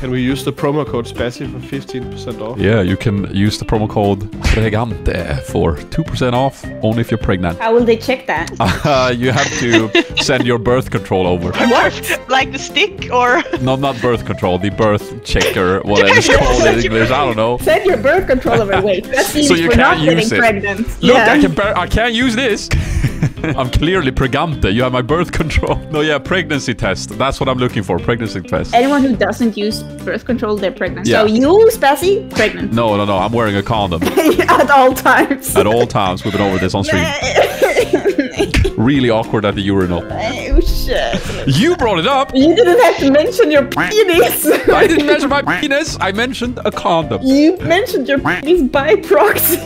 Can we use the promo code SPAZIE for 15% off? Yeah, you can use the promo code Pregante for 2% off, only if you're pregnant. How will they check that? Uh, you have to send your birth control over. what? like the stick or No, not birth control, the birth checker, whatever it's called in English. I don't know. Send your birth control away. Wait, that's So Swedish you for can't not getting use it. pregnant. Look, yeah. I can bar- I can't use this. I'm clearly pregante. You have my birth control. No, yeah, pregnancy test. That's what I'm looking for. Pregnancy test. Anyone who doesn't use birth control, they're pregnant. Yeah. So you, Spazie, pregnant. No, no, no. I'm wearing a condom At all times. at all times. We've been over this on stream. Really awkward at the urinal. oh shit. You brought it up. You didn't have to mention your penis. I didn't mention my penis. I mentioned a condom. You mentioned your penis by proxy.